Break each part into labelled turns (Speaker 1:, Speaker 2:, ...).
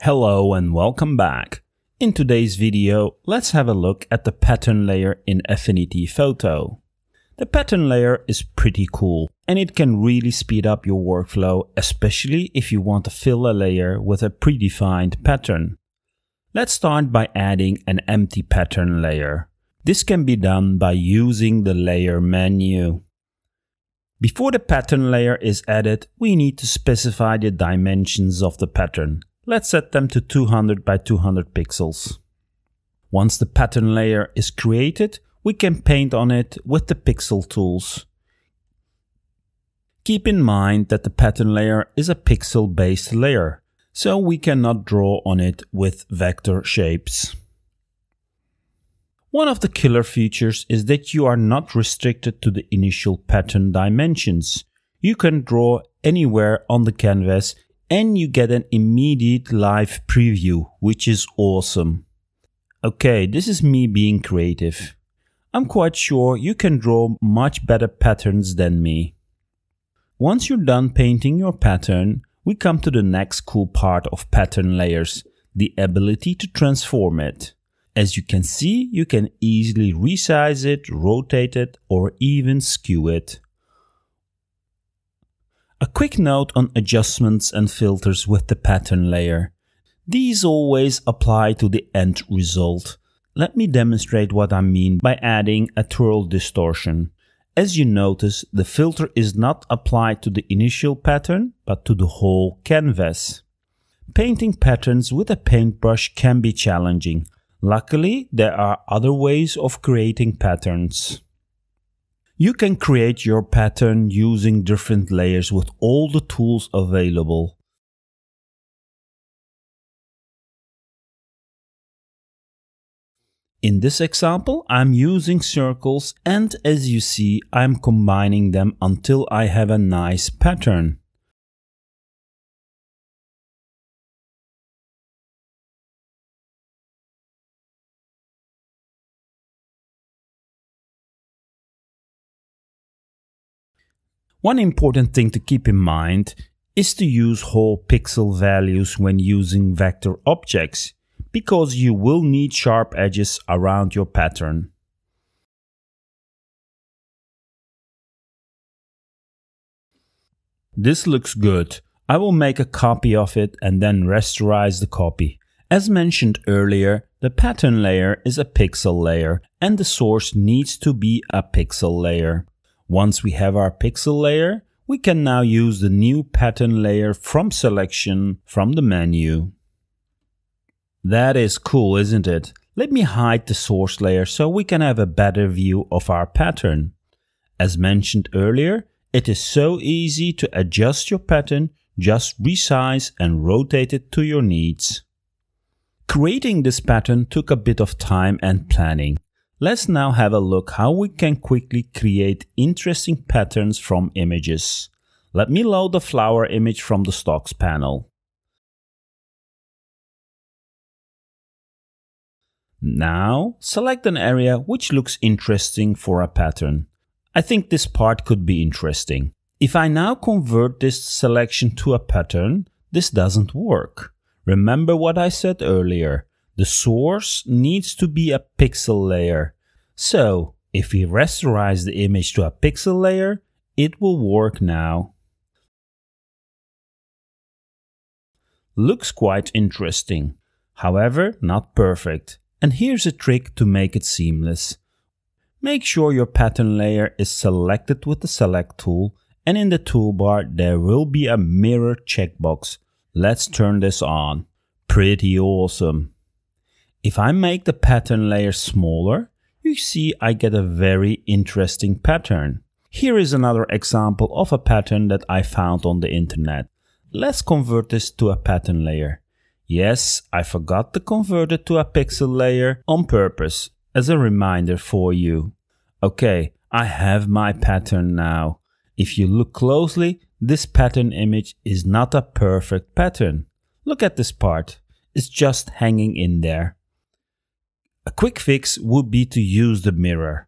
Speaker 1: Hello and welcome back. In today's video, let's have a look at the pattern layer in Affinity Photo. The pattern layer is pretty cool and it can really speed up your workflow, especially if you want to fill a layer with a predefined pattern. Let's start by adding an empty pattern layer. This can be done by using the layer menu. Before the pattern layer is added, we need to specify the dimensions of the pattern. Let's set them to 200 by 200 pixels. Once the pattern layer is created, we can paint on it with the pixel tools. Keep in mind that the pattern layer is a pixel based layer, so we cannot draw on it with vector shapes. One of the killer features is that you are not restricted to the initial pattern dimensions. You can draw anywhere on the canvas and you get an immediate live preview, which is awesome. Okay, this is me being creative. I'm quite sure you can draw much better patterns than me. Once you're done painting your pattern, we come to the next cool part of pattern layers, the ability to transform it. As you can see, you can easily resize it, rotate it, or even skew it. A quick note on adjustments and filters with the pattern layer. These always apply to the end result. Let me demonstrate what I mean by adding a twirl distortion. As you notice, the filter is not applied to the initial pattern, but to the whole canvas. Painting patterns with a paintbrush can be challenging. Luckily, there are other ways of creating patterns. You can create your pattern using different layers with all the tools available. In this example, I'm using circles and as you see, I'm combining them until I have a nice pattern. One important thing to keep in mind is to use whole pixel values when using vector objects, because you will need sharp edges around your pattern. This looks good. I will make a copy of it and then rasterize the copy. As mentioned earlier, the pattern layer is a pixel layer and the source needs to be a pixel layer. Once we have our pixel layer, we can now use the new pattern layer from selection from the menu. That is cool, isn't it? Let me hide the source layer so we can have a better view of our pattern. As mentioned earlier, it is so easy to adjust your pattern, just resize and rotate it to your needs. Creating this pattern took a bit of time and planning. Let's now have a look how we can quickly create interesting patterns from images. Let me load the flower image from the stocks panel. Now, select an area which looks interesting for a pattern. I think this part could be interesting. If I now convert this selection to a pattern, this doesn't work. Remember what I said earlier. The source needs to be a pixel layer. So if we rasterize the image to a pixel layer, it will work now. Looks quite interesting. However, not perfect. And here's a trick to make it seamless. Make sure your pattern layer is selected with the select tool and in the toolbar there will be a mirror checkbox. Let's turn this on. Pretty awesome. If I make the pattern layer smaller, you see I get a very interesting pattern. Here is another example of a pattern that I found on the internet. Let's convert this to a pattern layer. Yes, I forgot to convert it to a pixel layer on purpose as a reminder for you. Okay, I have my pattern now. If you look closely, this pattern image is not a perfect pattern. Look at this part. It's just hanging in there. A quick fix would be to use the mirror.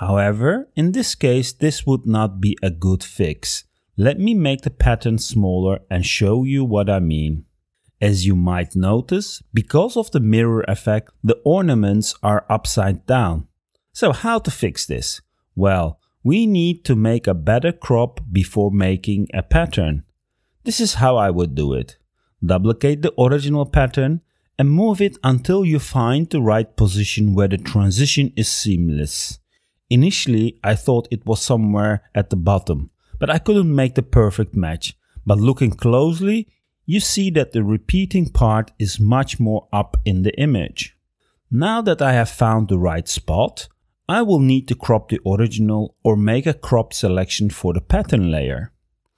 Speaker 1: However, in this case, this would not be a good fix. Let me make the pattern smaller and show you what I mean. As you might notice, because of the mirror effect, the ornaments are upside down. So how to fix this? Well, we need to make a better crop before making a pattern. This is how I would do it. Duplicate the original pattern and move it until you find the right position where the transition is seamless. Initially, I thought it was somewhere at the bottom, but I couldn't make the perfect match. But looking closely, you see that the repeating part is much more up in the image. Now that I have found the right spot, I will need to crop the original or make a crop selection for the pattern layer.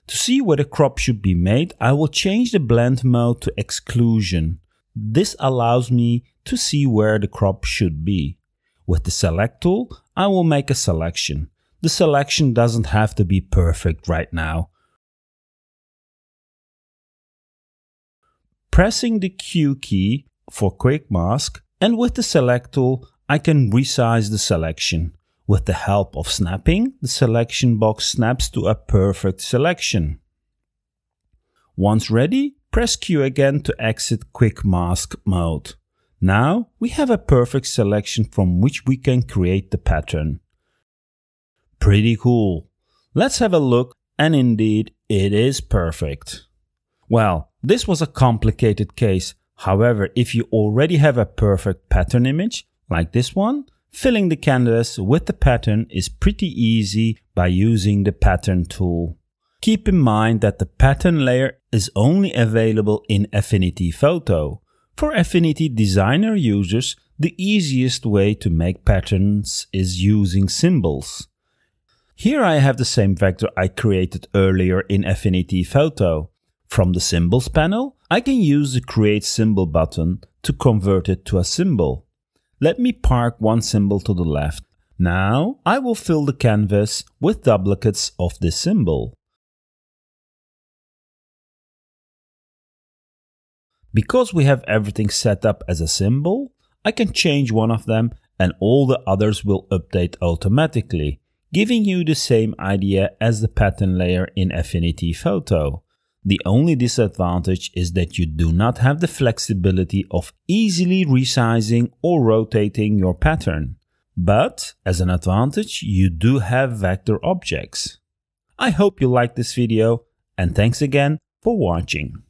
Speaker 1: To see where the crop should be made, I will change the blend mode to exclusion. This allows me to see where the crop should be. With the select tool, I will make a selection. The selection doesn't have to be perfect right now. Pressing the Q key for quick mask and with the select tool, I can resize the selection. With the help of snapping, the selection box snaps to a perfect selection. Once ready, press Q again to exit quick mask mode. Now we have a perfect selection from which we can create the pattern. Pretty cool. Let's have a look and indeed it is perfect. Well, this was a complicated case. However, if you already have a perfect pattern image, like this one, filling the canvas with the pattern is pretty easy by using the pattern tool. Keep in mind that the pattern layer is only available in Affinity Photo. For Affinity Designer users, the easiest way to make patterns is using symbols. Here I have the same vector I created earlier in Affinity Photo. From the Symbols panel, I can use the Create Symbol button to convert it to a symbol. Let me park one symbol to the left. Now I will fill the canvas with duplicates of this symbol. Because we have everything set up as a symbol, I can change one of them and all the others will update automatically, giving you the same idea as the pattern layer in Affinity Photo. The only disadvantage is that you do not have the flexibility of easily resizing or rotating your pattern. But as an advantage, you do have vector objects. I hope you liked this video and thanks again for watching.